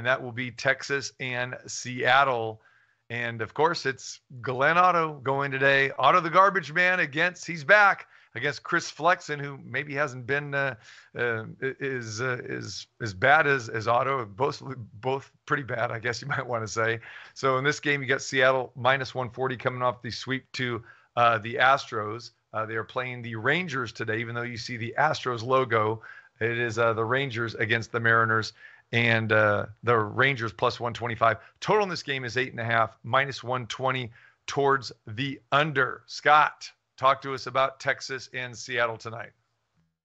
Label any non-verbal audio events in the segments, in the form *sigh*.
and that will be Texas and Seattle. And of course, it's Glenn Otto going today. Otto the garbage man against, he's back against Chris Flexen, who maybe hasn't been uh, uh, is uh, is as bad as as Otto. Both both pretty bad, I guess you *laughs* might want to say. So in this game, you got Seattle minus 140 coming off the sweep to uh, the Astros. Uh, they are playing the Rangers today, even though you see the Astros logo. It is uh, the Rangers against the Mariners and uh, the Rangers plus 125. Total in this game is eight and a half, minus 120 towards the under. Scott, talk to us about Texas and Seattle tonight.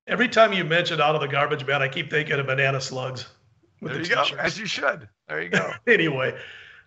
Every time you mention Otto the garbage man, I keep thinking of banana slugs. There you go, as you should. There you go. *laughs* anyway,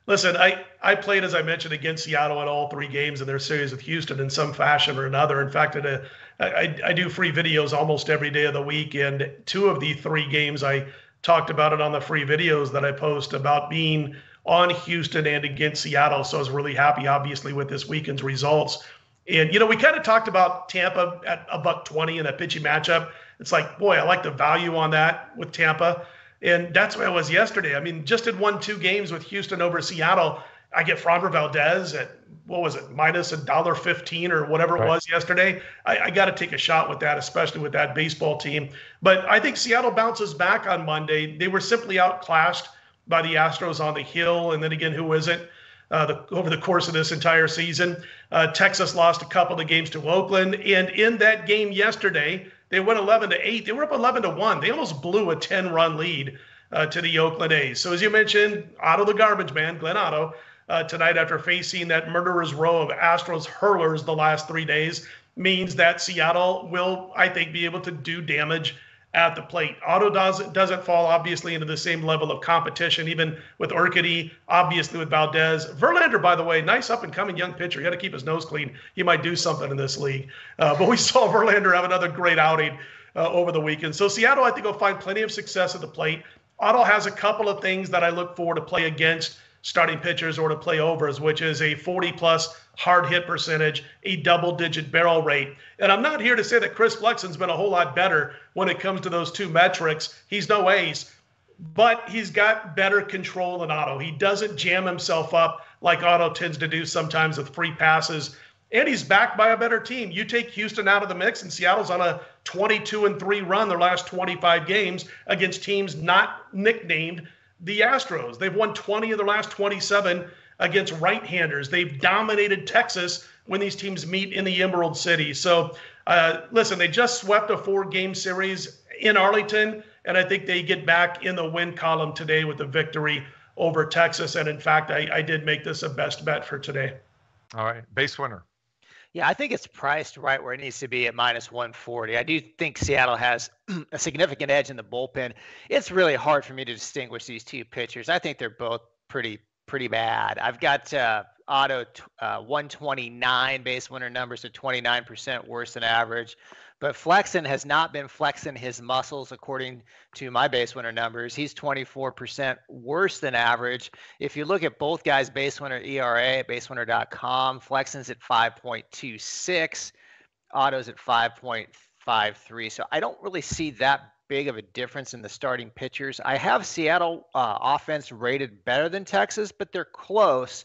listen, I, I played, as I mentioned, against Seattle in all three games in their series with Houston in some fashion or another. In fact, in a, I, I do free videos almost every day of the week, and two of the three games I – talked about it on the free videos that I post about being on Houston and against Seattle. So I was really happy, obviously, with this weekend's results. And you know, we kind of talked about Tampa at a buck twenty in a pitching matchup. It's like, boy, I like the value on that with Tampa, and that's where I was yesterday. I mean, just had won two games with Houston over Seattle. I get Framber Valdez at what was it, minus a dollar fifteen or whatever it was yesterday. I, I got to take a shot with that, especially with that baseball team. But I think Seattle bounces back on Monday. They were simply outclassed by the Astros on the hill, and then again, who isn't? Uh, the, over the course of this entire season, uh, Texas lost a couple of the games to Oakland, and in that game yesterday, they went 11 to 8. They were up 11 to 1. They almost blew a 10 run lead uh, to the Oakland A's. So, as you mentioned, Otto the garbage man, Glenn Otto, uh, tonight after facing that murderer's row of Astros hurlers the last three days means that Seattle will, I think, be able to do damage at the plate. Otto doesn't doesn't fall obviously into the same level of competition, even with Urquidy, obviously with Valdez. Verlander, by the way, nice up and coming young pitcher. He had to keep his nose clean. He might do something in this league. Uh, but we *laughs* saw Verlander have another great outing uh, over the weekend. So Seattle, I think, will find plenty of success at the plate. Otto has a couple of things that I look forward to play against starting pitchers or to play overs, which is a 40 plus hard hit percentage, a double digit barrel rate. And I'm not here to say that Chris Flexen's been a whole lot better when it comes to those two metrics. He's no ace, but he's got better control than Otto. He doesn't jam himself up like Otto tends to do sometimes with free passes. And he's backed by a better team. You take Houston out of the mix, and Seattle's on a 22 and 3 run their last 25 games against teams not nicknamed the Astros. They've won 20 of their last 27 against right-handers. They've dominated Texas when these teams meet in the Emerald City. So, uh, listen, they just swept a four-game series in Arlington, and I think they get back in the win column today with a victory over Texas. And in fact, I, I did make this a best bet for today. All right, base winner. Yeah, I think it's priced right where it needs to be at minus 140. I do think Seattle has *clears throat* a significant edge in the bullpen. It's really hard for me to distinguish these two pitchers. I think they're both pretty pretty bad. I've got uh, Otto uh, 129 base winner numbers at 29% worse than average. But Flexen has not been flexing his muscles according to my base winner numbers. He's 24% worse than average. If you look at both guys' base winner ERA at basewinner.com, Flexen's at 5.26, Otto's at 5.53. So I don't really see that big of a difference in the starting pitchers. I have Seattle uh, offense rated better than Texas, but they're close.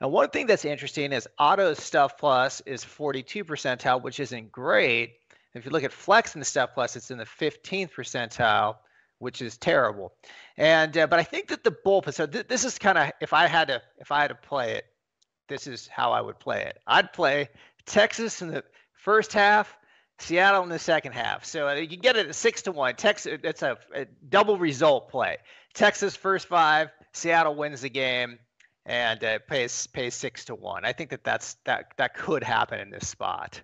And one thing that's interesting is Otto's stuff plus is 42 percentile, which isn't great. If you look at Flexen the Stuff Plus, it's in the 15th percentile, which is terrible. And uh, but I think that the bullpen. So th- this is kind of if I had to if I had to play it, this is how I would play it. I'd play Texas in the first half, Seattle in the second half. So uh, you get it at six to one. Texas, it's a, a double result play. Texas first five, Seattle wins the game and uh, pays pays six to one. I think that that's that that could happen in this spot.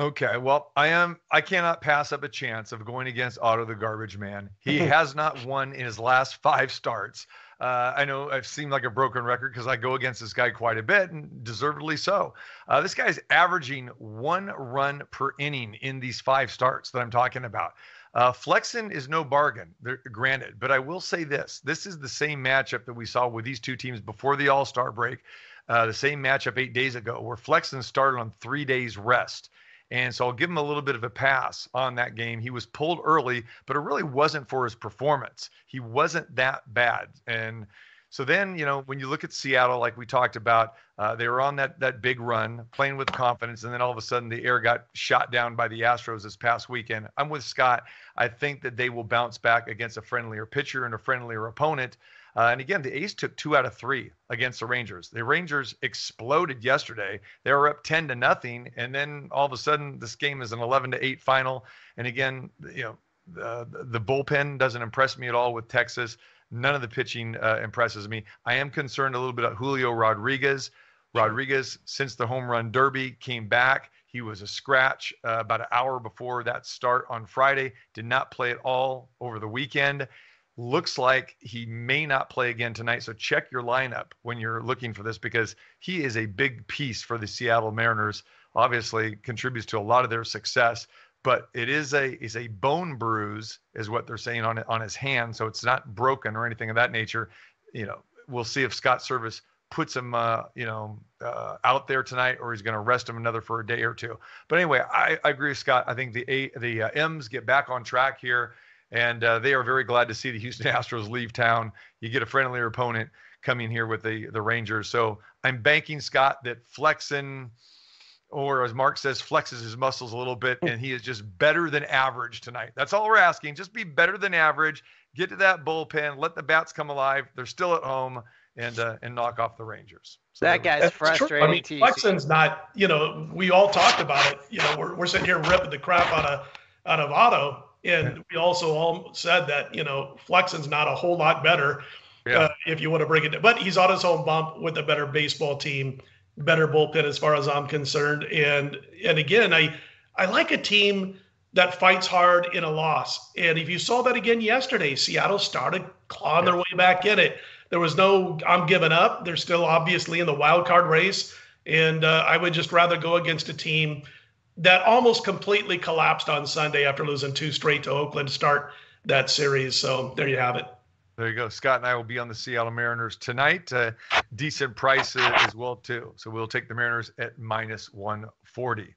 Okay, well, I am. I cannot pass up a chance of going against Otto the Garbage Man. He *laughs* has not won in his last five starts. Uh, I know I've seemed like a broken record because I go against this guy quite a bit, and deservedly so. Uh, this guy's averaging one run per inning in these five starts that I'm talking about. Uh, Flexen is no bargain, granted, but I will say this: this is the same matchup that we saw with these two teams before the All Star break. Uh, the same matchup eight days ago, where Flexen started on three days rest And so I'll give him a little bit of a pass on that game. He was pulled early, but it really wasn't for his performance. He wasn't that bad. And so then, you know, when you look at Seattle, like we talked about, uh, they were on that that big run, playing with confidence, and then all of a sudden the air got shot down by the Astros this past weekend. I'm with Scott. I think that they will bounce back against a friendlier pitcher and a friendlier opponent. Uh, and again, the A's took two out of three against the Rangers. The Rangers exploded yesterday. They were up 10 to nothing. And then all of a sudden, this game is an 11 to 8 final. And again, you know, the, the bullpen doesn't impress me at all with Texas. None of the pitching uh, impresses me. I am concerned a little bit about Julio Rodriguez. Rodriguez, since the home run derby, came back. He was a scratch uh, about an hour before that start on Friday. Did not play at all over the weekend looks like he may not play again tonight. So check your lineup when you're looking for this because he is a big piece for the Seattle Mariners. Obviously, contributes to a lot of their success, but it is a is a bone bruise, is what they're saying on on his hand. So it's not broken or anything of that nature. You know, we'll see if Scott Servais puts him, uh, you know, uh, out there tonight, or he's going to rest him another for a day or two. But anyway, I, I agree Scott. I think the A, the uh, M's get back on track here and uh, they are very glad to see the Houston *laughs* Astros leave town. You get a friendlier opponent coming here with the the Rangers. So I'm banking Scott that Flexen, or as Mark says, flexes his muscles a little bit, and he is just better than average tonight. That's all we're asking. Just be better than average. Get to that bullpen. Let the bats come alive. They're still at home. And, uh, and knock off the Rangers. So that guy's frustrating. I mean, Flexen's not. You know, we all talked about it. You know, we're, we're sitting here ripping the crap out of out of Otto, and we also all said that, you know, Flexen's not a whole lot better yeah. uh, if you want to bring it. But he's on his own bump with a better baseball team, better bullpen as far as I'm concerned. And and again, I I like a team that fights hard in a loss. And if you saw that again yesterday, Seattle started clawing yeah. their way back in it. There was no I'm giving up. They're still obviously in the wild card race. And uh, I would just rather go against a team – that almost completely collapsed on Sunday after losing two straight to Oakland to start that series. So there you have it. There you go. Scott and I will be on the Seattle Mariners tonight. Uh, decent prices as well too. So we'll take the Mariners at minus 140.